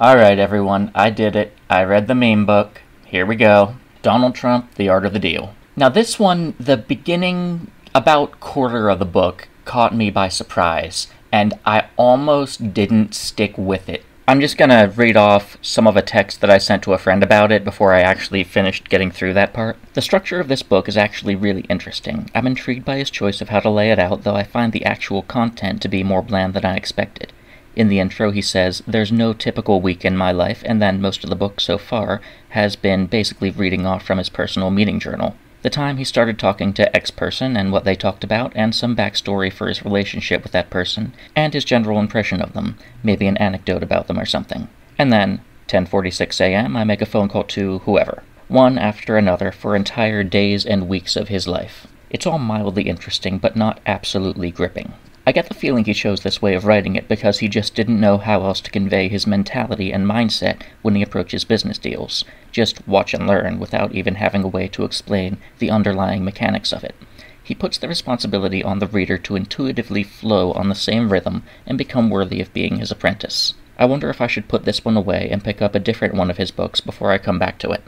Alright, everyone, I did it. I read the meme book. Here we go. Donald Trump, The Art of the Deal. Now, this one, the beginning, about quarter of the book, caught me by surprise, and I almost didn't stick with it. I'm just gonna read off some of a text that I sent to a friend about it before I actually finished getting through that part. The structure of this book is actually really interesting. I'm intrigued by his choice of how to lay it out, though I find the actual content to be more bland than I expected. In the intro, he says, There's no typical week in my life, and then most of the book so far has been basically reading off from his personal meeting journal. The time he started talking to X person and what they talked about, and some backstory for his relationship with that person, and his general impression of them, maybe an anecdote about them or something. And then, 10:46 a.m., I make a phone call to whoever, one after another for entire days and weeks of his life. It's all mildly interesting, but not absolutely gripping. I get the feeling he chose this way of writing it because he just didn't know how else to convey his mentality and mindset when he approaches business deals. Just watch and learn without even having a way to explain the underlying mechanics of it. He puts the responsibility on the reader to intuitively flow on the same rhythm and become worthy of being his apprentice. I wonder if I should put this one away and pick up a different one of his books before I come back to it.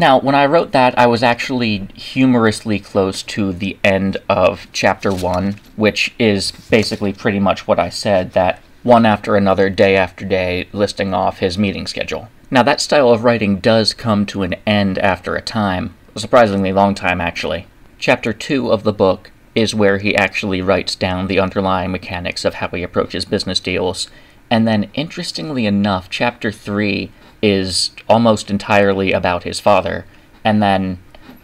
Now, when I wrote that, I was actually humorously close to the end of chapter one, which is basically pretty much what I said that one after another, day after day, listing off his meeting schedule. Now, that style of writing does come to an end after a time, a surprisingly long time, actually. Chapter two of the book is where he actually writes down the underlying mechanics of how he approaches business deals. And then, interestingly enough, chapter three is almost entirely about his father. And then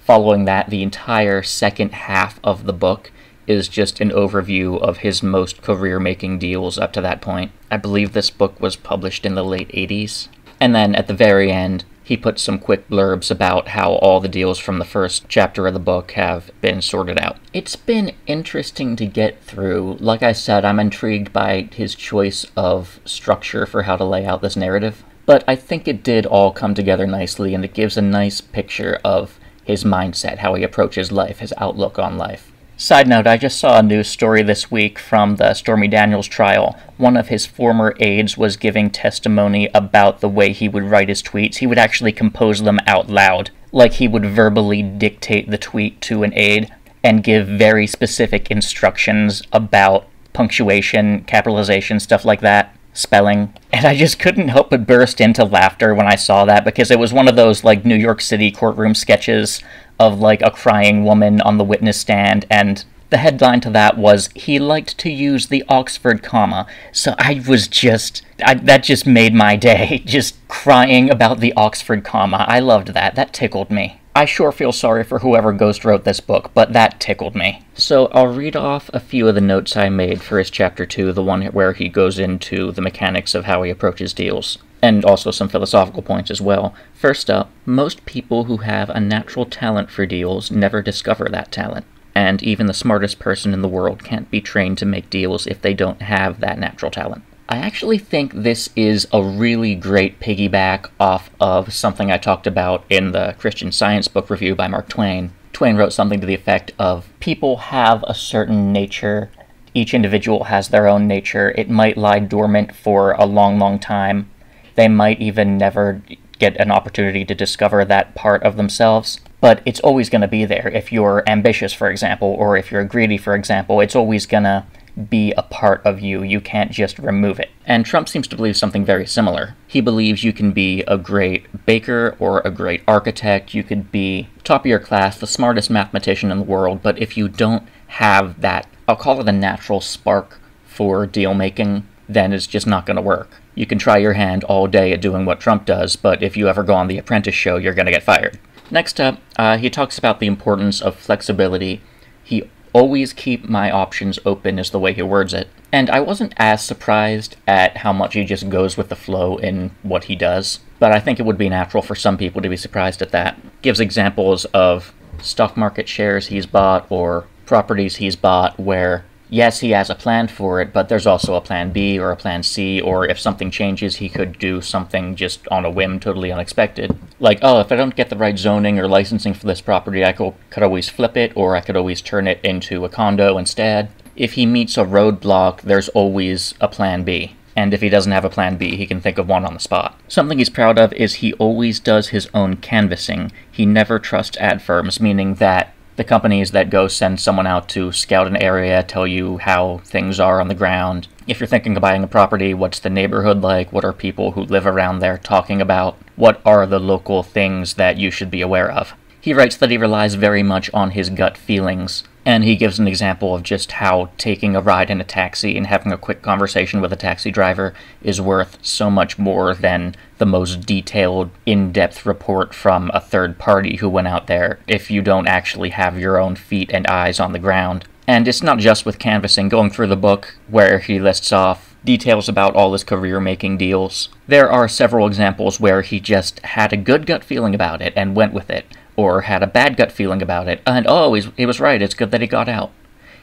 following that, the entire second half of the book is just an overview of his most career making deals up to that point. I believe this book was published in the late 80s. And then at the very end, he puts some quick blurbs about how all the deals from the first chapter of the book have been sorted out. It's been interesting to get through. Like I said, I'm intrigued by his choice of structure for how to lay out this narrative. But I think it did all come together nicely, and it gives a nice picture of his mindset, how he approaches life, his outlook on life. Side note, I just saw a news story this week from the Stormy Daniels trial. One of his former aides was giving testimony about the way he would write his tweets. He would actually compose them out loud, like he would verbally dictate the tweet to an aide and give very specific instructions about punctuation, capitalization, stuff like that spelling. And I just couldn't help but burst into laughter when I saw that because it was one of those like New York City courtroom sketches of like a crying woman on the witness stand and the headline to that was he liked to use the Oxford comma. So I was just I, that just made my day just crying about the Oxford comma. I loved that. That tickled me. I sure feel sorry for whoever ghost wrote this book, but that tickled me. So I'll read off a few of the notes I made for his chapter 2, the one where he goes into the mechanics of how he approaches deals, and also some philosophical points as well. First up, most people who have a natural talent for deals never discover that talent. And even the smartest person in the world can't be trained to make deals if they don't have that natural talent. I actually think this is a really great piggyback off of something I talked about in the Christian Science book review by Mark Twain. Twain wrote something to the effect of people have a certain nature. Each individual has their own nature. It might lie dormant for a long, long time. They might even never get an opportunity to discover that part of themselves. But it's always going to be there. If you're ambitious, for example, or if you're greedy, for example, it's always going to be a part of you. You can't just remove it. And Trump seems to believe something very similar. He believes you can be a great baker or a great architect. You could be top of your class, the smartest mathematician in the world, but if you don't have that, I'll call it a natural spark for deal making, then it's just not going to work. You can try your hand all day at doing what Trump does, but if you ever go on The Apprentice show, you're going to get fired. Next up, uh, he talks about the importance of flexibility. He always keep my options open is the way he words it. And I wasn't as surprised at how much he just goes with the flow in what he does, but I think it would be natural for some people to be surprised at that. Gives examples of stock market shares he's bought or properties he's bought where yes, he has a plan for it, but there's also a plan B or a plan C, or if something changes, he could do something just on a whim, totally unexpected. Like, oh, if I don't get the right zoning or licensing for this property, I could, always flip it, or I could always turn it into a condo instead. If he meets a roadblock, there's always a plan B. and if he doesn't have a plan B, he can think of one on the spot. Something he's proud of is he always does his own canvassing. He never trusts ad firms, meaning that the companies that go send someone out to scout an area, tell you how things are on the ground. If you're thinking of buying a property, what's the neighborhood like? What are people who live around there talking about? What are the local things that you should be aware of? He writes that he relies very much on his gut feelings, and he gives an example of just how taking a ride in a taxi and having a quick conversation with a taxi driver is worth so much more than the most detailed, in depth report from a third party who went out there if you don't actually have your own feet and eyes on the ground. And it's not just with canvassing, going through the book where he lists off details about all his career making deals. There are several examples where he just had a good gut feeling about it and went with it or had a bad gut feeling about it, and oh, he was right, it's good that he got out.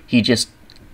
He just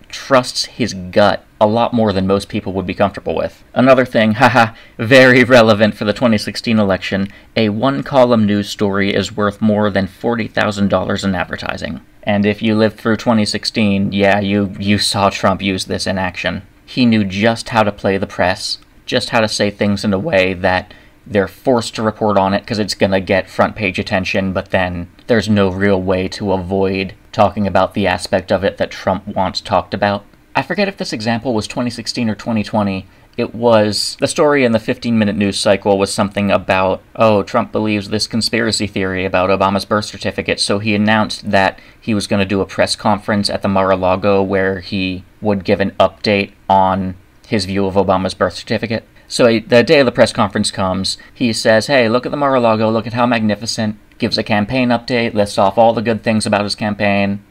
trusts his gut a lot more than most people would be comfortable with. Another thing, haha, very relevant for the 2016 election, a one column news story is worth more than $40,000 in advertising. And if you lived through 2016, yeah, you, you saw Trump use this in action. He knew just how to play the press, just how to say things in a way that they're forced to report on it because it's going to get front page attention, but then there's no real way to avoid talking about the aspect of it that Trump wants talked about. I forget if this example was 2016 or 2020. It was the story in the 15 minute news cycle was something about, oh, Trump believes this conspiracy theory about Obama's birth certificate, so he announced that he was going to do a press conference at the Mar a Lago where he would give an update on his view of Obama's birth certificate. So the day of the press conference comes, he says, Hey, look at the Mar a Lago, look at how magnificent. Gives a campaign update, lists off all the good things about his campaign.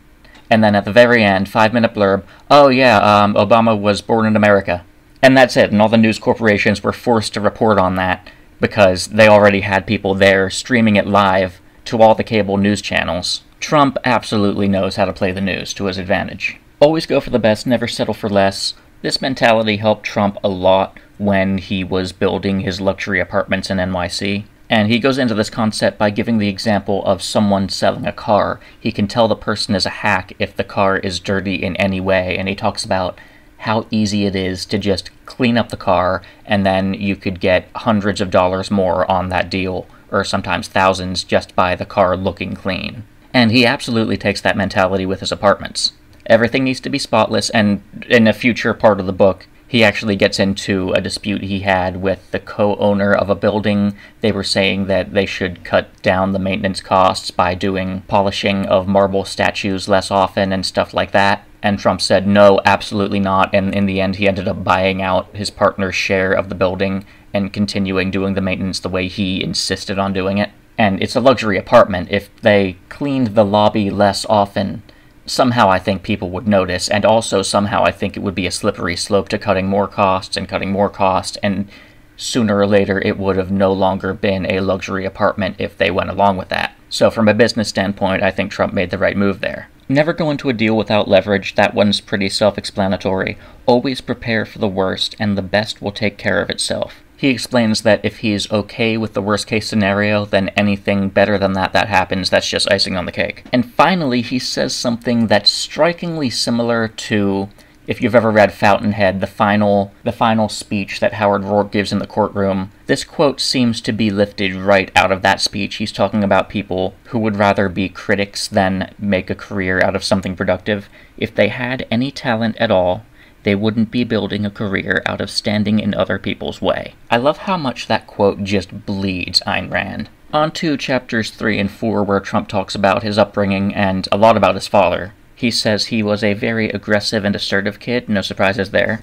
And then at the very end, five minute blurb, Oh, yeah, um, Obama was born in America. And that's it, and all the news corporations were forced to report on that because they already had people there streaming it live to all the cable news channels. Trump absolutely knows how to play the news to his advantage. Always go for the best, never settle for less. This mentality helped Trump a lot when he was building his luxury apartments in NYC. And he goes into this concept by giving the example of someone selling a car. He can tell the person is a hack if the car is dirty in any way, and he talks about how easy it is to just clean up the car and then you could get hundreds of dollars more on that deal, or sometimes thousands just by the car looking clean. And he absolutely takes that mentality with his apartments. Everything needs to be spotless, and in a future part of the book, he actually gets into a dispute he had with the co owner of a building. They were saying that they should cut down the maintenance costs by doing polishing of marble statues less often and stuff like that. And Trump said, no, absolutely not. And in the end, he ended up buying out his partner's share of the building and continuing doing the maintenance the way he insisted on doing it. And it's a luxury apartment. If they cleaned the lobby less often, somehow I think people would notice, and also somehow I think it would be a slippery slope to cutting more costs and cutting more costs, and sooner or later it would have no longer been a luxury apartment if they went along with that. So, from a business standpoint, I think Trump made the right move there. Never go into a deal without leverage, that one's pretty self explanatory. Always prepare for the worst, and the best will take care of itself. He explains that if he's okay with the worst case scenario, then anything better than that that happens, that's just icing on the cake. And finally, he says something that's strikingly similar to if you've ever read Fountainhead, the final the final speech that Howard Roark gives in the courtroom, this quote seems to be lifted right out of that speech. He's talking about people who would rather be critics than make a career out of something productive. If they had any talent at all, they wouldn't be building a career out of standing in other people's way. I love how much that quote just bleeds Ayn Rand. On to chapters 3 and 4, where Trump talks about his upbringing and a lot about his father. He says he was a very aggressive and assertive kid, no surprises there.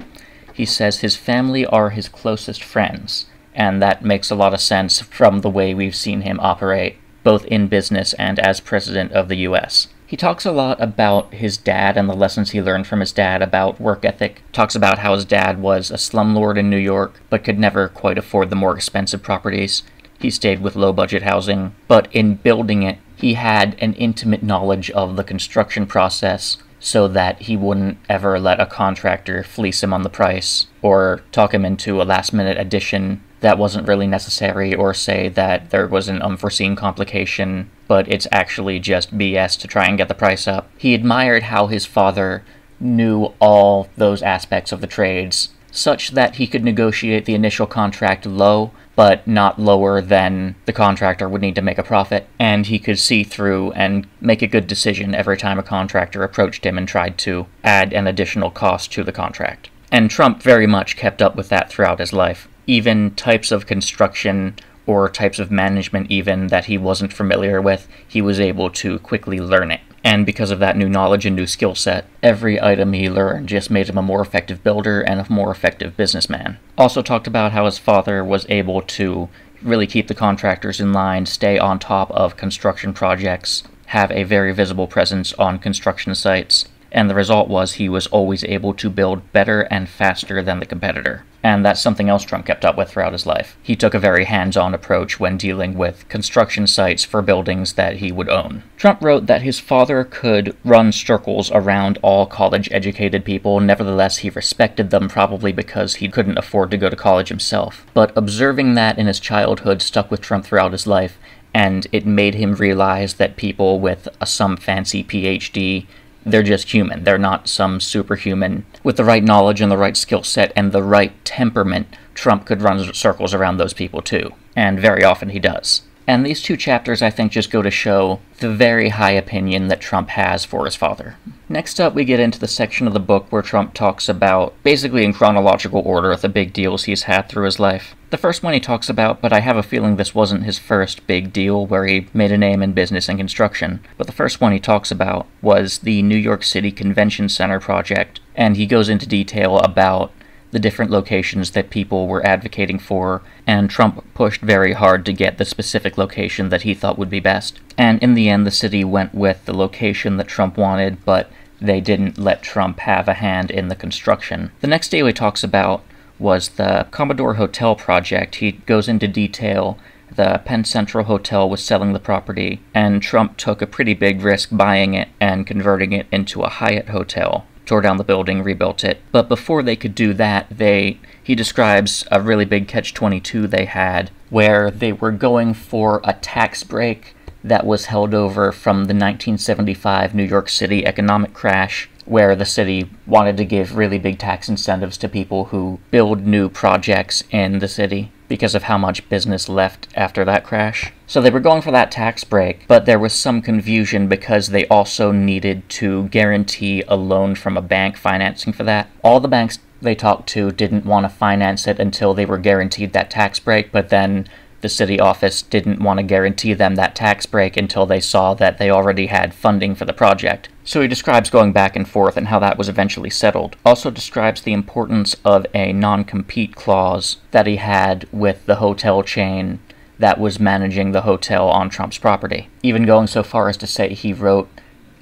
He says his family are his closest friends, and that makes a lot of sense from the way we've seen him operate, both in business and as president of the US. He talks a lot about his dad and the lessons he learned from his dad about work ethic. Talks about how his dad was a slumlord in New York, but could never quite afford the more expensive properties. He stayed with low budget housing, but in building it, he had an intimate knowledge of the construction process so that he wouldn't ever let a contractor fleece him on the price or talk him into a last minute addition that wasn't really necessary or say that there was an unforeseen complication, but it's actually just BS to try and get the price up. He admired how his father knew all those aspects of the trades such that he could negotiate the initial contract low, but not lower than the contractor would need to make a profit, and he could see through and make a good decision every time a contractor approached him and tried to add an additional cost to the contract. And Trump very much kept up with that throughout his life. Even types of construction or types of management, even that he wasn't familiar with, he was able to quickly learn it. And because of that new knowledge and new skill set, every item he learned just made him a more effective builder and a more effective businessman. Also talked about how his father was able to really keep the contractors in line, stay on top of construction projects, have a very visible presence on construction sites, and the result was he was always able to build better and faster than the competitor. And that's something else Trump kept up with throughout his life. He took a very hands on approach when dealing with construction sites for buildings that he would own. Trump wrote that his father could run circles around all college educated people, nevertheless, he respected them probably because he couldn't afford to go to college himself. But observing that in his childhood stuck with Trump throughout his life, and it made him realize that people with a, some fancy PhD they're just human. They're not some superhuman. With the right knowledge and the right skill set and the right temperament, Trump could run circles around those people too. And very often he does. And these two chapters, I think, just go to show the very high opinion that Trump has for his father. Next up, we get into the section of the book where Trump talks about, basically in chronological order, the big deals he's had through his life. The first one he talks about, but I have a feeling this wasn't his first big deal where he made a name in business and construction. But the first one he talks about was the New York City Convention Center project, and he goes into detail about the different locations that people were advocating for, and Trump pushed very hard to get the specific location that he thought would be best. And in the end, the city went with the location that Trump wanted, but they didn't let Trump have a hand in the construction. The next deal he talks about was the Commodore Hotel project. He goes into detail. The Penn Central Hotel was selling the property, and Trump took a pretty big risk buying it and converting it into a Hyatt hotel tore down the building, rebuilt it. But before they could do that, they he describes a really big catch 22 they had where they were going for a tax break that was held over from the 1975 New York City economic crash where the city wanted to give really big tax incentives to people who build new projects in the city because of how much business left after that crash. So they were going for that tax break, but there was some confusion because they also needed to guarantee a loan from a bank financing for that. All the banks they talked to didn't want to finance it until they were guaranteed that tax break, but then the city office didn't want to guarantee them that tax break until they saw that they already had funding for the project. So he describes going back and forth and how that was eventually settled. Also describes the importance of a non compete clause that he had with the hotel chain that was managing the hotel on Trump's property. Even going so far as to say he wrote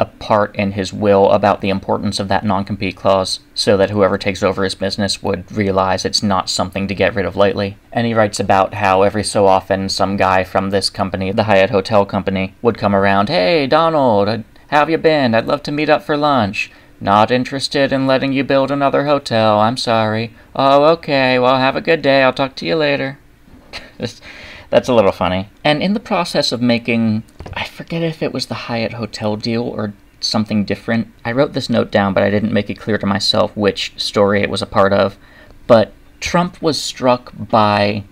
a part in his will about the importance of that non compete clause so that whoever takes over his business would realize it's not something to get rid of lightly. And he writes about how every so often some guy from this company, the Hyatt Hotel Company, would come around, Hey, Donald, uh, how have you been? I'd love to meet up for lunch. Not interested in letting you build another hotel, I'm sorry. Oh, okay, well, have a good day, I'll talk to you later. That's a little funny. And in the process of making, I forget if it was the Hyatt Hotel deal or something different. I wrote this note down, but I didn't make it clear to myself which story it was a part of. But Trump was struck by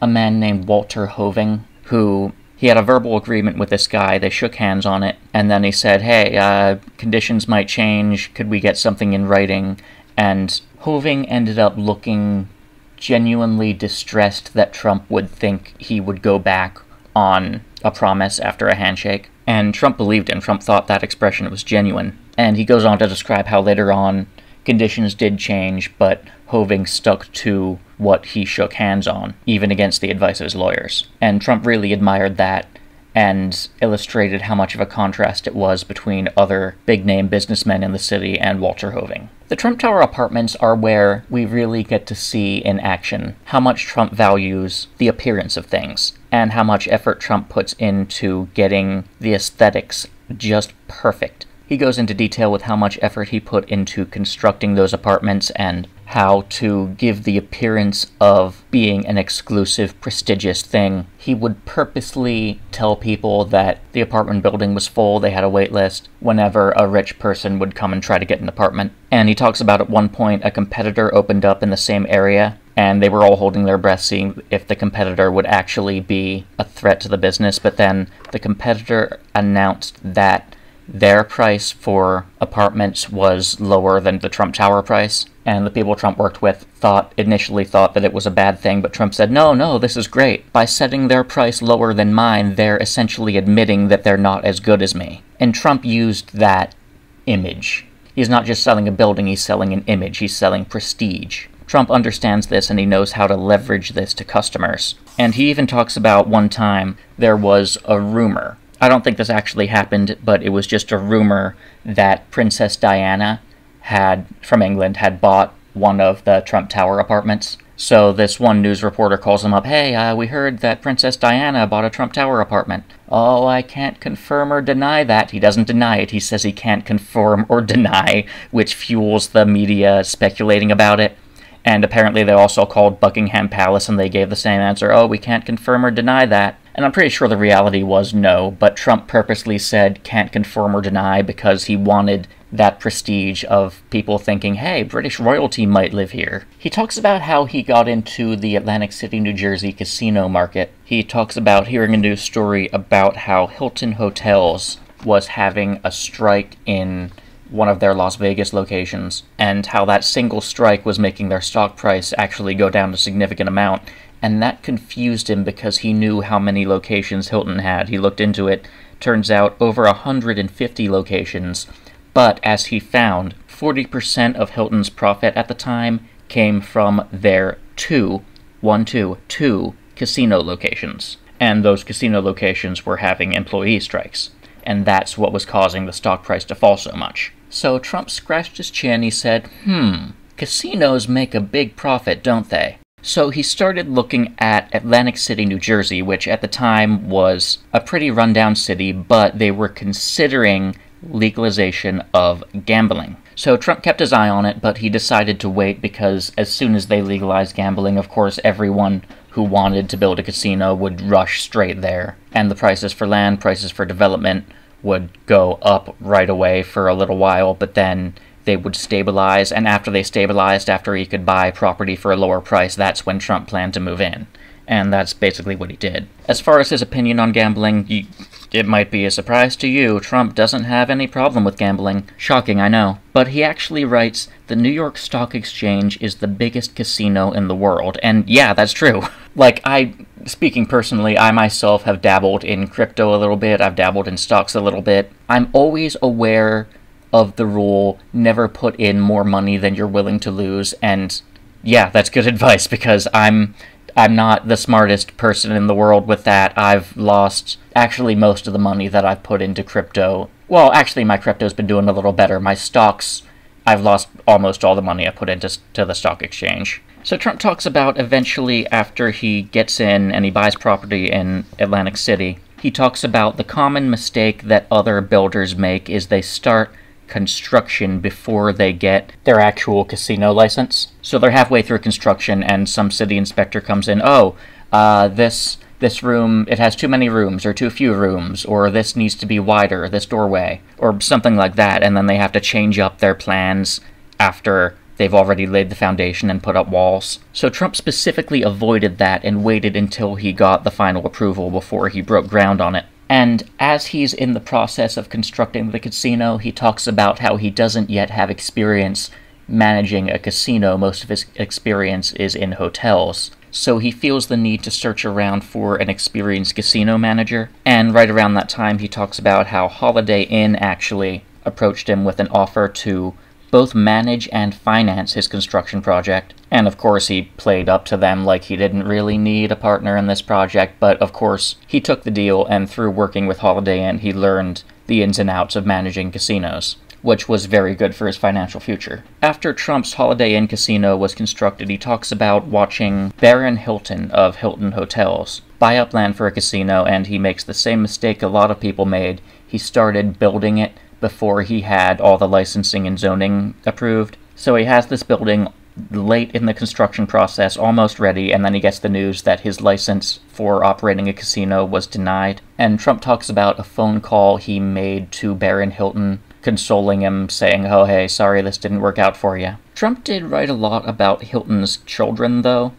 a man named Walter Hoving, who he had a verbal agreement with this guy. They shook hands on it, and then he said, "Hey, uh, conditions might change. Could we get something in writing?" And Hoving ended up looking genuinely distressed that Trump would think he would go back on a promise after a handshake. And Trump believed him. Trump thought that expression was genuine. And he goes on to describe how later on conditions did change, but Hoving stuck to what he shook hands on, even against the advice of his lawyers. And Trump really admired that and illustrated how much of a contrast it was between other big name businessmen in the city and Walter Hoving. The Trump Tower apartments are where we really get to see in action how much Trump values the appearance of things and how much effort Trump puts into getting the aesthetics just perfect. He goes into detail with how much effort he put into constructing those apartments and how to give the appearance of being an exclusive, prestigious thing. He would purposely tell people that the apartment building was full, they had a wait list, whenever a rich person would come and try to get an apartment. And he talks about at one point a competitor opened up in the same area and they were all holding their breath seeing if the competitor would actually be a threat to the business. But then the competitor announced that their price for apartments was lower than the Trump Tower price. And the people Trump worked with thought initially thought that it was a bad thing, but Trump said, "No, no, this is great. By setting their price lower than mine, they're essentially admitting that they're not as good as me." And Trump used that image. He's not just selling a building, he's selling an image, he's selling prestige. Trump understands this and he knows how to leverage this to customers. And he even talks about one time there was a rumor. I don't think this actually happened, but it was just a rumor that Princess Diana had from England had bought one of the Trump Tower apartments. So this one news reporter calls him up, "Hey, uh, we heard that Princess Diana bought a Trump Tower apartment." "Oh, I can't confirm or deny that." He doesn't deny it. He says he can't confirm or deny, which fuels the media speculating about it. And apparently they also called Buckingham Palace and they gave the same answer oh, we can't confirm or deny that. And I'm pretty sure the reality was no, but Trump purposely said can't confirm or deny because he wanted that prestige of people thinking, hey, British royalty might live here. He talks about how he got into the Atlantic City, New Jersey casino market. He talks about hearing a news story about how Hilton Hotels was having a strike in one of their Las Vegas locations, and how that single strike was making their stock price actually go down a significant amount. And that confused him because he knew how many locations Hilton had. He looked into it. Turns out over 150 locations. But as he found, 40% of Hilton's profit at the time came from their two, one, two, two casino locations. And those casino locations were having employee strikes. And that's what was causing the stock price to fall so much. So Trump scratched his chin. He said, Hmm, casinos make a big profit, don't they? So he started looking at Atlantic City, New Jersey, which at the time was a pretty rundown city, but they were considering legalization of gambling. So Trump kept his eye on it, but he decided to wait because as soon as they legalized gambling, of course, everyone who wanted to build a casino would rush straight there. And the prices for land, prices for development would go up right away for a little while, but then they would stabilize. And after they stabilized, after he could buy property for a lower price, that's when Trump planned to move in. And that's basically what he did. As far as his opinion on gambling, you, it might be a surprise to you, Trump doesn't have any problem with gambling. Shocking, I know. But he actually writes, the New York Stock Exchange is the biggest casino in the world. And yeah, that's true. like, I speaking personally, I myself have dabbled in crypto a little bit, I've dabbled in stocks a little bit. I'm always aware of the rule never put in more money than you're willing to lose and yeah, that's good advice because I'm I'm not the smartest person in the world with that. I've lost actually most of the money that I've put into crypto. Well, actually my crypto's been doing a little better. My stocks I've lost almost all the money I put into to the stock exchange. So Trump talks about eventually after he gets in and he buys property in Atlantic City, he talks about the common mistake that other builders make is they start construction before they get their actual casino license. So they're halfway through construction and some city inspector comes in, "Oh, uh, this this room it has too many rooms or too few rooms or this needs to be wider this doorway or something like that and then they have to change up their plans after They've already laid the foundation and put up walls. So Trump specifically avoided that and waited until he got the final approval before he broke ground on it. And as he's in the process of constructing the casino, he talks about how he doesn't yet have experience managing a casino. Most of his experience is in hotels. So he feels the need to search around for an experienced casino manager. And right around that time, he talks about how Holiday Inn actually approached him with an offer to both manage and finance his construction project. And of course, he played up to them like he didn't really need a partner in this project, but of course, he took the deal, and through working with Holiday Inn, he learned the ins and outs of managing casinos, which was very good for his financial future. After Trump's Holiday Inn casino was constructed, he talks about watching Barron Hilton of Hilton Hotels buy up land for a casino, and he makes the same mistake a lot of people made. He started building it before he had all the licensing and zoning approved. So he has this building late in the construction process, almost ready, and then he gets the news that his license for operating a casino was denied. And Trump talks about a phone call he made to Barron Hilton, consoling him, saying, Oh, hey, sorry this didn't work out for you. Trump did write a lot about Hilton's children, though,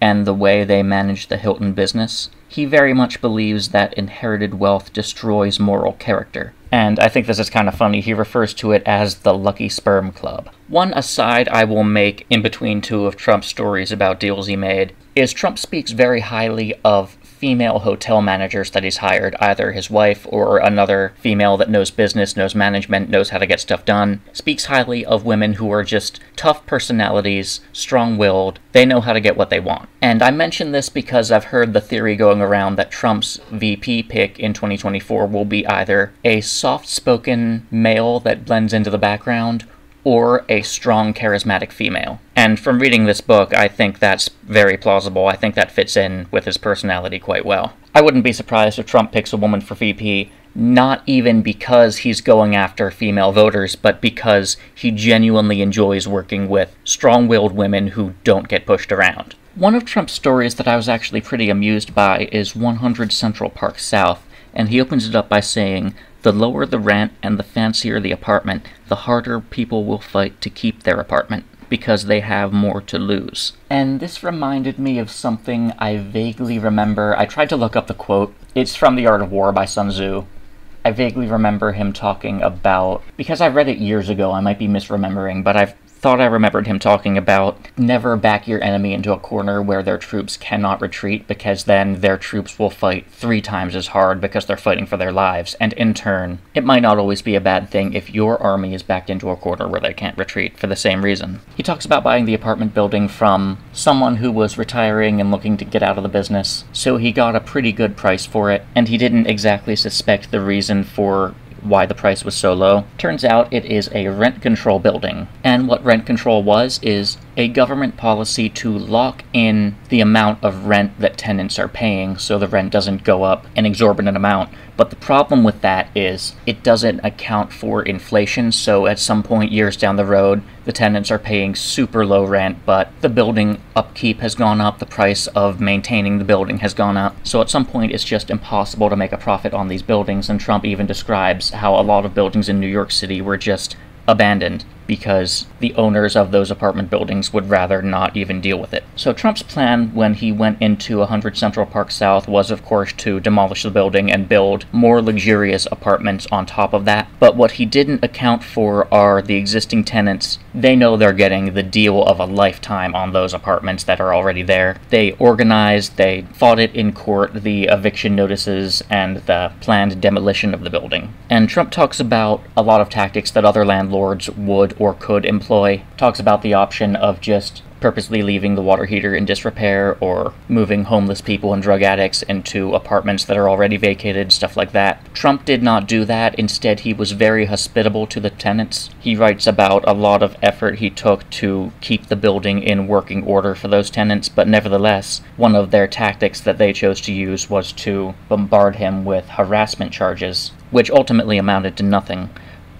and the way they managed the Hilton business. He very much believes that inherited wealth destroys moral character. And I think this is kind of funny. He refers to it as the Lucky Sperm Club. One aside I will make in between two of Trump's stories about deals he made is Trump speaks very highly of female hotel managers that he's hired, either his wife or another female that knows business, knows management, knows how to get stuff done. Speaks highly of women who are just tough personalities, strong willed, they know how to get what they want. And I mention this because I've heard the theory going around that Trump's VP pick in 2024 will be either a soft spoken male that blends into the background or a strong, charismatic female. And from reading this book, I think that's very plausible. I think that fits in with his personality quite well. I wouldn't be surprised if Trump picks a woman for VP, not even because he's going after female voters, but because he genuinely enjoys working with strong willed women who don't get pushed around. One of Trump's stories that I was actually pretty amused by is 100 Central Park South, and he opens it up by saying, the lower the rent and the fancier the apartment, the harder people will fight to keep their apartment because they have more to lose. And this reminded me of something I vaguely remember. I tried to look up the quote. It's from The Art of War by Sun Tzu. I vaguely remember him talking about because I read it years ago, I might be misremembering, but I've thought I remembered him talking about never back your enemy into a corner where their troops cannot retreat because then their troops will fight three times as hard because they're fighting for their lives. And in turn, it might not always be a bad thing if your army is backed into a corner where they can't retreat for the same reason. He talks about buying the apartment building from someone who was retiring and looking to get out of the business, so he got a pretty good price for it, and he didn't exactly suspect the reason for why the price was so low. Turns out it is a rent control building. And what rent control was is a government policy to lock in the amount of rent that tenants are paying so the rent doesn't go up an exorbitant amount. But the problem with that is it doesn't account for inflation, so at some point years down the road, the tenants are paying super low rent, but the building upkeep has gone up, the price of maintaining the building has gone up. So at some point, it's just impossible to make a profit on these buildings, and Trump even describes how a lot of buildings in New York City were just abandoned because the owners of those apartment buildings would rather not even deal with it. So Trump's plan when he went into 100 Central Park South was, of course, to demolish the building and build more luxurious apartments on top of that. But what he didn't account for are the existing tenants. They know they're getting the deal of a lifetime on those apartments that are already there. They organized, they fought it in court, the eviction notices and the planned demolition of the building. And Trump talks about a lot of tactics that other landlords would or could employ. Talks about the option of just purposely leaving the water heater in disrepair or moving homeless people and drug addicts into apartments that are already vacated, stuff like that. Trump did not do that. Instead, he was very hospitable to the tenants. He writes about a lot of effort he took to keep the building in working order for those tenants, but nevertheless, one of their tactics that they chose to use was to bombard him with harassment charges, which ultimately amounted to nothing.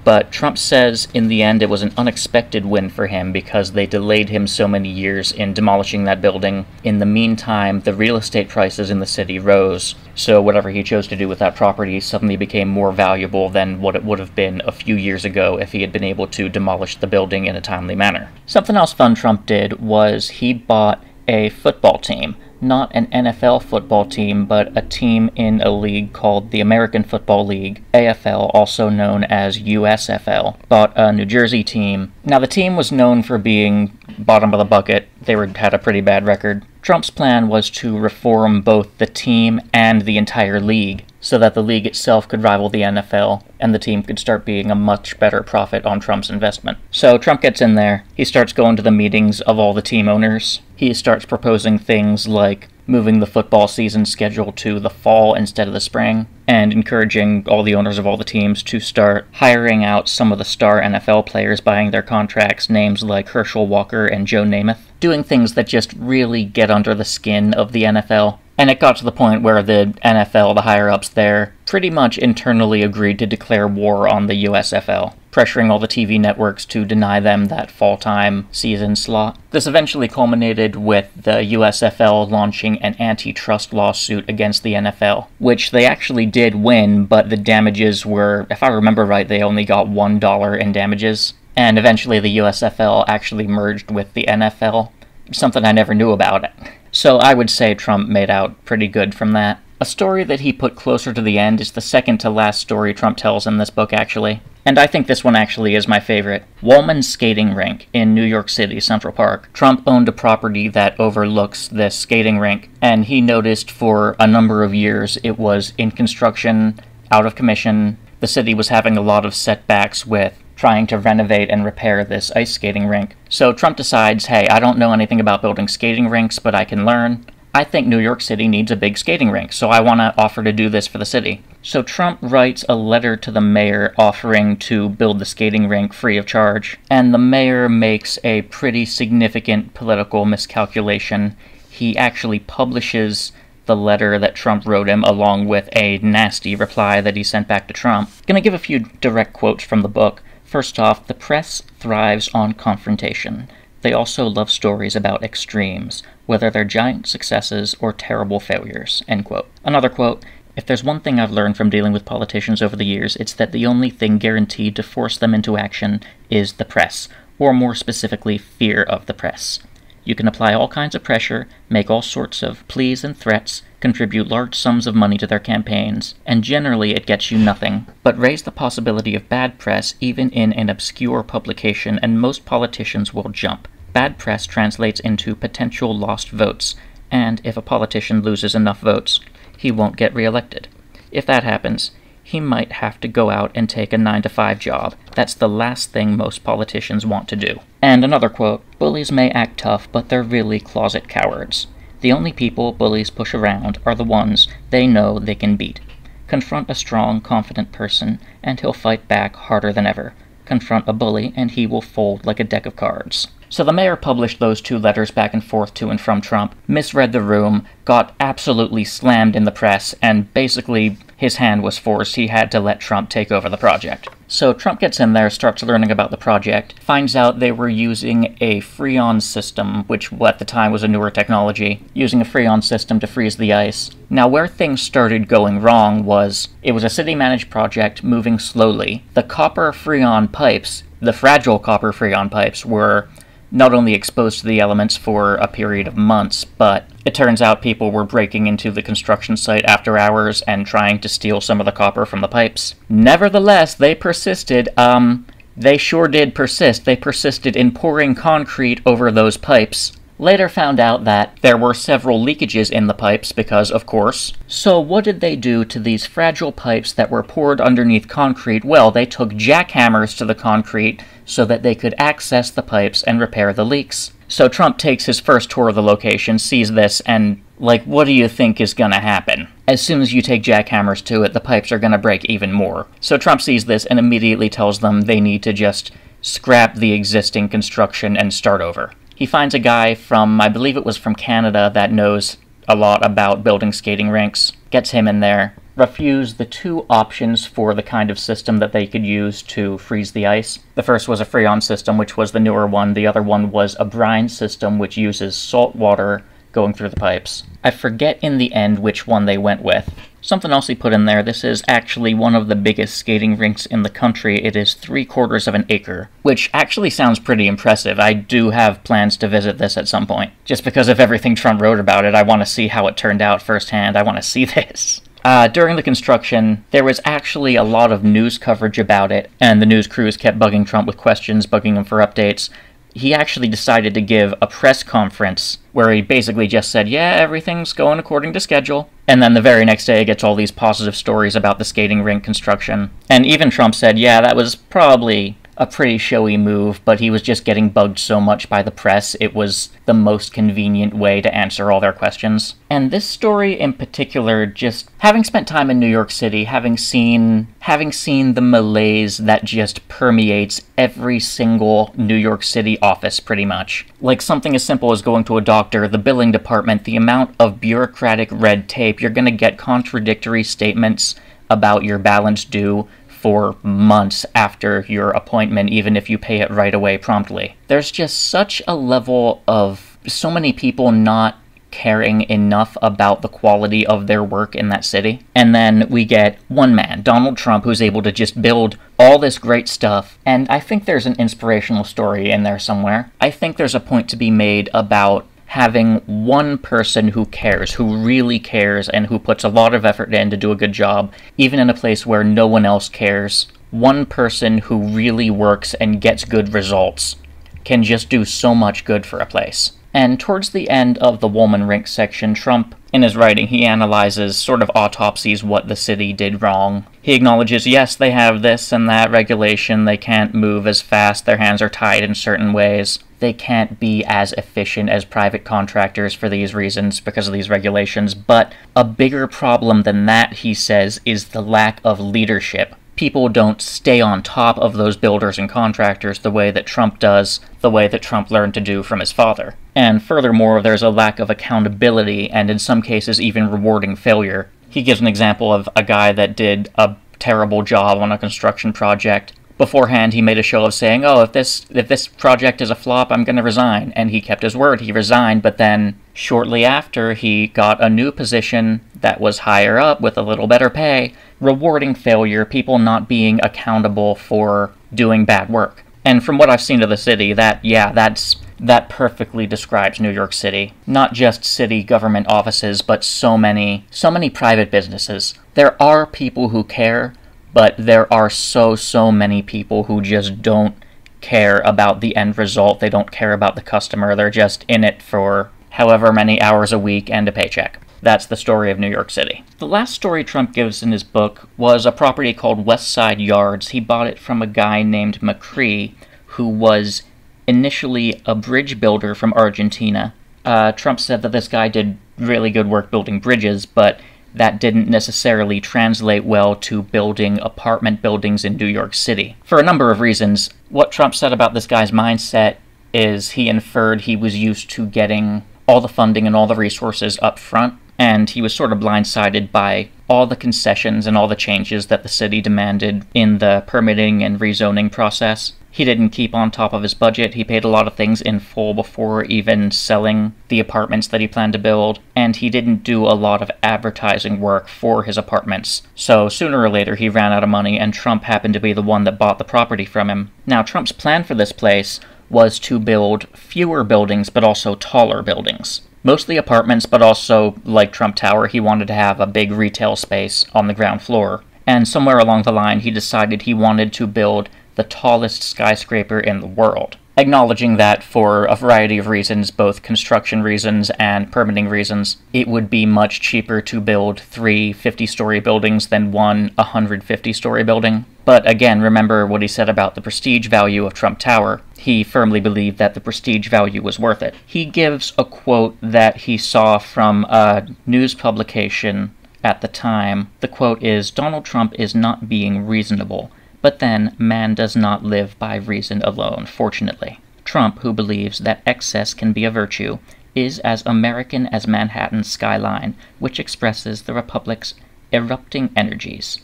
But Trump says in the end it was an unexpected win for him because they delayed him so many years in demolishing that building. In the meantime, the real estate prices in the city rose, so whatever he chose to do with that property suddenly became more valuable than what it would have been a few years ago if he had been able to demolish the building in a timely manner. Something else fun Trump did was he bought a football team not an NFL football team, but a team in a league called the American Football League, AFL, also known as USFL, bought a New Jersey team. Now, the team was known for being bottom of the bucket, they were, had a pretty bad record. Trump's plan was to reform both the team and the entire league so that the league itself could rival the NFL and the team could start being a much better profit on Trump's investment. So Trump gets in there. He starts going to the meetings of all the team owners. He starts proposing things like moving the football season schedule to the fall instead of the spring, and encouraging all the owners of all the teams to start hiring out some of the star NFL players buying their contracts, names like Herschel Walker and Joe Namath, doing things that just really get under the skin of the NFL. And it got to the point where the NFL, the higher ups there, pretty much internally agreed to declare war on the USFL, pressuring all the TV networks to deny them that fall time season slot. This eventually culminated with the USFL launching an antitrust lawsuit against the NFL, which they actually did win, but the damages were, if I remember right, they only got $1 in damages. And eventually the USFL actually merged with the NFL, something I never knew about. So I would say Trump made out pretty good from that. A story that he put closer to the end is the second to last story Trump tells in this book, actually. And I think this one actually is my favorite. Wollman Skating Rink in New York City, Central Park. Trump owned a property that overlooks this skating rink, and he noticed for a number of years it was in construction, out of commission. The city was having a lot of setbacks with trying to renovate and repair this ice skating rink. So Trump decides, hey, I don't know anything about building skating rinks, but I can learn. I think New York City needs a big skating rink, so I want to offer to do this for the city. So Trump writes a letter to the mayor offering to build the skating rink free of charge, and the mayor makes a pretty significant political miscalculation. He actually publishes the letter that Trump wrote him along with a nasty reply that he sent back to Trump. Gonna give a few direct quotes from the book. First off, the press thrives on confrontation. They also love stories about extremes, whether they're giant successes or terrible failures. End quote. Another quote If there's one thing I've learned from dealing with politicians over the years, it's that the only thing guaranteed to force them into action is the press, or more specifically, fear of the press. You can apply all kinds of pressure, make all sorts of pleas and threats, contribute large sums of money to their campaigns, and generally it gets you nothing. But raise the possibility of bad press even in an obscure publication, and most politicians will jump. Bad press translates into potential lost votes, and if a politician loses enough votes, he won't get reelected. If that happens, he might have to go out and take a 9 to 5 job. That's the last thing most politicians want to do. And another quote Bullies may act tough, but they're really closet cowards. The only people bullies push around are the ones they know they can beat. Confront a strong, confident person, and he'll fight back harder than ever. Confront a bully, and he will fold like a deck of cards. So the mayor published those two letters back and forth to and from Trump, misread the room, got absolutely slammed in the press, and basically his hand was forced. He had to let Trump take over the project. So Trump gets in there, starts learning about the project, finds out they were using a Freon system, which at the time was a newer technology, using a Freon system to freeze the ice. Now, where things started going wrong was it was a city managed project moving slowly. The copper Freon pipes, the fragile copper Freon pipes, were not only exposed to the elements for a period of months, but it turns out people were breaking into the construction site after hours and trying to steal some of the copper from the pipes. Nevertheless, they persisted. Um, they sure did persist. They persisted in pouring concrete over those pipes. Later found out that there were several leakages in the pipes because, of course. So, what did they do to these fragile pipes that were poured underneath concrete? Well, they took jackhammers to the concrete so that they could access the pipes and repair the leaks. So Trump takes his first tour of the location, sees this, and, like, what do you think is gonna happen? As soon as you take jackhammers to it, the pipes are gonna break even more. So Trump sees this and immediately tells them they need to just scrap the existing construction and start over. He finds a guy from, I believe it was from Canada, that knows a lot about building skating rinks, gets him in there, refused the two options for the kind of system that they could use to freeze the ice. The first was a Freon system, which was the newer one. The other one was a brine system, which uses salt water going through the pipes. I forget in the end which one they went with. Something else he put in there, this is actually one of the biggest skating rinks in the country. It is three quarters of an acre, which actually sounds pretty impressive. I do have plans to visit this at some point. Just because of everything Trump wrote about it, I want to see how it turned out firsthand. I want to see this. Uh, during the construction, there was actually a lot of news coverage about it, and the news crews kept bugging Trump with questions, bugging him for updates. He actually decided to give a press conference where he basically just said, Yeah, everything's going according to schedule. And then the very next day, he gets all these positive stories about the skating rink construction. And even Trump said, Yeah, that was probably a pretty showy move, but he was just getting bugged so much by the press, it was the most convenient way to answer all their questions. And this story in particular, just having spent time in New York City, having seen having seen the malaise that just permeates every single New York City office pretty much. Like something as simple as going to a doctor, the billing department, the amount of bureaucratic red tape, you're going to get contradictory statements about your balance due for months after your appointment, even if you pay it right away promptly. There's just such a level of so many people not caring enough about the quality of their work in that city. And then we get one man, Donald Trump, who's able to just build all this great stuff. And I think there's an inspirational story in there somewhere. I think there's a point to be made about having one person who cares, who really cares, and who puts a lot of effort in to do a good job, even in a place where no one else cares. One person who really works and gets good results can just do so much good for a place. And towards the end of the Wollman Rink section, Trump, in his writing, he analyzes, sort of autopsies, what the city did wrong. He acknowledges, yes, they have this and that regulation, they can't move as fast, their hands are tied in certain ways they can't be as efficient as private contractors for these reasons because of these regulations. But a bigger problem than that, he says, is the lack of leadership. People don't stay on top of those builders and contractors the way that Trump does, the way that Trump learned to do from his father. And furthermore, there's a lack of accountability and in some cases even rewarding failure. He gives an example of a guy that did a terrible job on a construction project beforehand he made a show of saying, "Oh, if this if this project is a flop, I'm going to resign." And he kept his word. He resigned, but then shortly after he got a new position that was higher up with a little better pay, rewarding failure, people not being accountable for doing bad work. And from what I've seen of the city, that yeah, that's that perfectly describes New York City. Not just city government offices, but so many so many private businesses. There are people who care, but there are so, so many people who just don't care about the end result. They don't care about the customer. They're just in it for however many hours a week and a paycheck. That's the story of New York City. The last story Trump gives in his book was a property called West Side Yards. He bought it from a guy named Macri, who was initially a bridge builder from Argentina. Uh, Trump said that this guy did really good work building bridges, but that didn't necessarily translate well to building apartment buildings in New York City. For a number of reasons, what Trump said about this guy's mindset is he inferred he was used to getting all the funding and all the resources up front, and he was sort of blindsided by all the concessions and all the changes that the city demanded in the permitting and rezoning process. He didn't keep on top of his budget. He paid a lot of things in full before even selling the apartments that he planned to build, and he didn't do a lot of advertising work for his apartments. So sooner or later, he ran out of money, and Trump happened to be the one that bought the property from him. Now, Trump's plan for this place was to build fewer buildings, but also taller buildings. Mostly apartments, but also, like Trump Tower, he wanted to have a big retail space on the ground floor. And somewhere along the line, he decided he wanted to build the tallest skyscraper in the world. Acknowledging that for a variety of reasons, both construction reasons and permitting reasons, it would be much cheaper to build three 50 story buildings than one 150 story building. But again, remember what he said about the prestige value of Trump Tower. He firmly believed that the prestige value was worth it. He gives a quote that he saw from a news publication at the time. The quote is Donald Trump is not being reasonable. But then, man does not live by reason alone, fortunately. Trump, who believes that excess can be a virtue, is as American as Manhattan's skyline, which expresses the Republic's erupting energies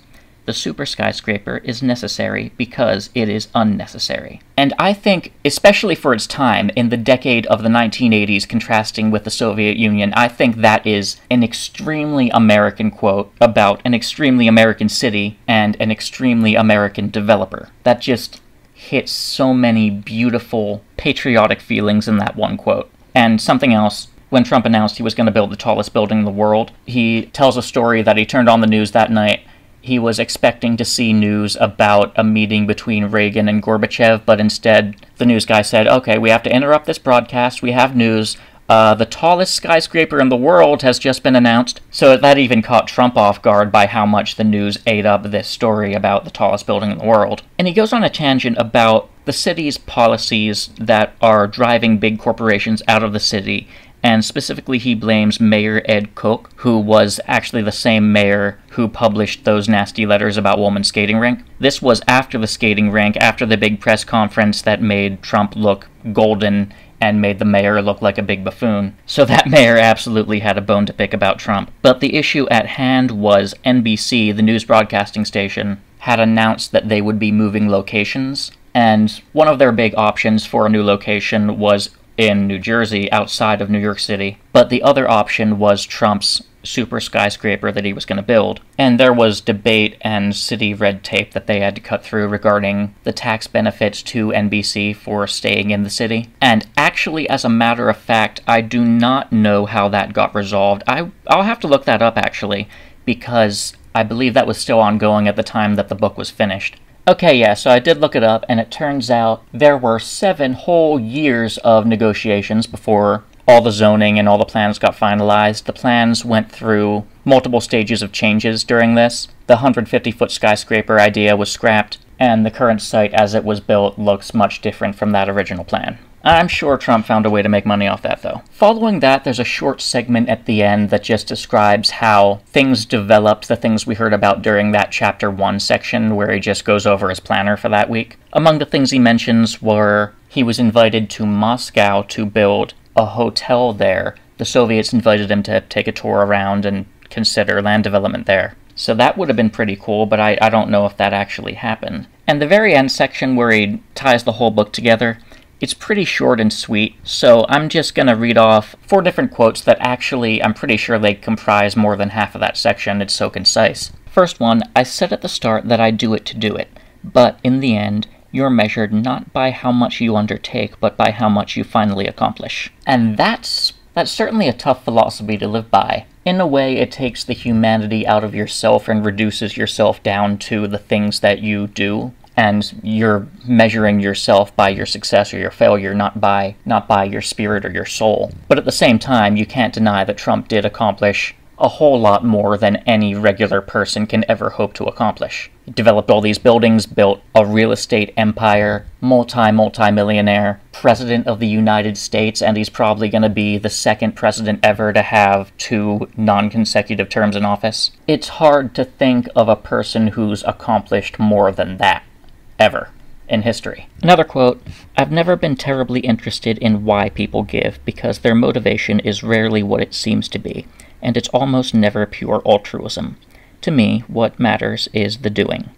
the super skyscraper is necessary because it is unnecessary. And I think, especially for its time, in the decade of the 1980s contrasting with the Soviet Union, I think that is an extremely American quote about an extremely American city and an extremely American developer. That just hits so many beautiful patriotic feelings in that one quote. And something else when Trump announced he was going to build the tallest building in the world, he tells a story that he turned on the news that night he was expecting to see news about a meeting between Reagan and Gorbachev, but instead the news guy said, okay, we have to interrupt this broadcast. We have news. uh, the tallest skyscraper in the world has just been announced. So that even caught Trump off guard by how much the news ate up this story about the tallest building in the world. And he goes on a tangent about the city's policies that are driving big corporations out of the city. And specifically, he blames Mayor Ed Koch, who was actually the same mayor who published those nasty letters about Wollman's skating rink. This was after the skating rink, after the big press conference that made Trump look golden and made the mayor look like a big buffoon. So that mayor absolutely had a bone to pick about Trump. But the issue at hand was NBC, the news broadcasting station, had announced that they would be moving locations. And one of their big options for a new location was in New Jersey outside of New York City. But the other option was Trump's super skyscraper that he was going to build. And there was debate and city red tape that they had to cut through regarding the tax benefits to NBC for staying in the city. And actually, as a matter of fact, I do not know how that got resolved. I, I'll have to look that up actually, because I believe that was still ongoing at the time that the book was finished. Okay, yeah, so I did look it up, and it turns out there were seven whole years of negotiations before all the zoning and all the plans got finalized. The plans went through multiple stages of changes during this. The 150 foot skyscraper idea was scrapped, and the current site as it was built looks much different from that original plan. I'm sure Trump found a way to make money off that, though. Following that, there's a short segment at the end that just describes how things developed, the things we heard about during that chapter 1 section, where he just goes over his planner for that week. Among the things he mentions were he was invited to Moscow to build a hotel there. The Soviets invited him to take a tour around and consider land development there. So that would have been pretty cool, but I, I don't know if that actually happened. And the very end section where he ties the whole book together, it's pretty short and sweet, so I'm just gonna read off four different quotes that actually, I'm pretty sure they comprise more than half of that section. It's so concise. First one, I said at the start that I do it to do it, but in the end, you're measured not by how much you undertake, but by how much you finally accomplish. And that's that's certainly a tough philosophy to live by. In a way, it takes the humanity out of yourself and reduces yourself down to the things that you do, and you're measuring yourself by your success or your failure, not by not by your spirit or your soul. But at the same time, you can't deny that Trump did accomplish a whole lot more than any regular person can ever hope to accomplish. He developed all these buildings, built a real estate empire, multi multi millionaire, president of the United States, and he's probably going to be the second president ever to have two non consecutive terms in office. It's hard to think of a person who's accomplished more than that, ever in history. Another quote I've never been terribly interested in why people give because their motivation is rarely what it seems to be and it's almost never pure altruism. To me, what matters is the doing,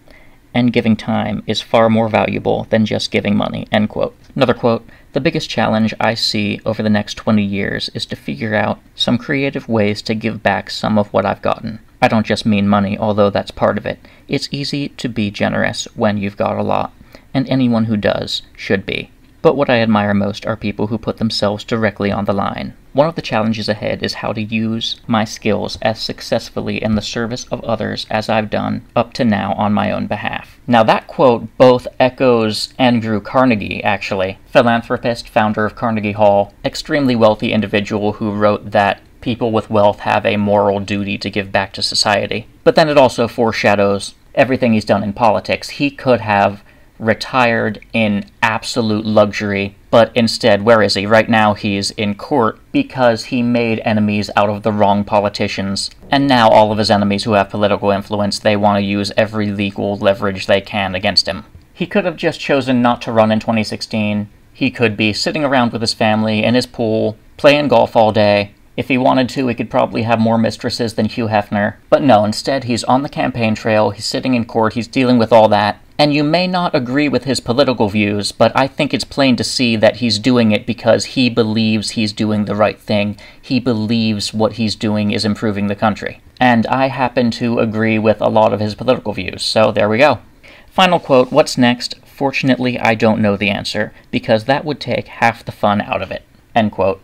and giving time is far more valuable than just giving money. End quote. Another quote The biggest challenge I see over the next 20 years is to figure out some creative ways to give back some of what I've gotten. I don't just mean money, although that's part of it. It's easy to be generous when you've got a lot, and anyone who does should be. But what I admire most are people who put themselves directly on the line. One of the challenges ahead is how to use my skills as successfully in the service of others as I've done up to now on my own behalf. Now, that quote both echoes Andrew Carnegie, actually, philanthropist, founder of Carnegie Hall, extremely wealthy individual who wrote that people with wealth have a moral duty to give back to society. But then it also foreshadows everything he's done in politics. He could have retired in absolute luxury, but instead, where is he? Right now, he's in court because he made enemies out of the wrong politicians. And now, all of his enemies who have political influence, they want to use every legal leverage they can against him. He could have just chosen not to run in 2016. He could be sitting around with his family in his pool, playing golf all day, if he wanted to, he could probably have more mistresses than Hugh Hefner. But no, instead, he's on the campaign trail, he's sitting in court, he's dealing with all that. And you may not agree with his political views, but I think it's plain to see that he's doing it because he believes he's doing the right thing. He believes what he's doing is improving the country. And I happen to agree with a lot of his political views, so there we go. Final quote What's next? Fortunately, I don't know the answer, because that would take half the fun out of it. End quote.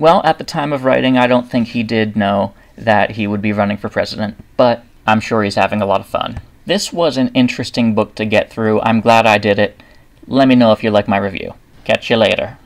Well, at the time of writing, I don't think he did know that he would be running for president, but I'm sure he's having a lot of fun. This was an interesting book to get through. I'm glad I did it. Let me know if you like my review. Catch you later.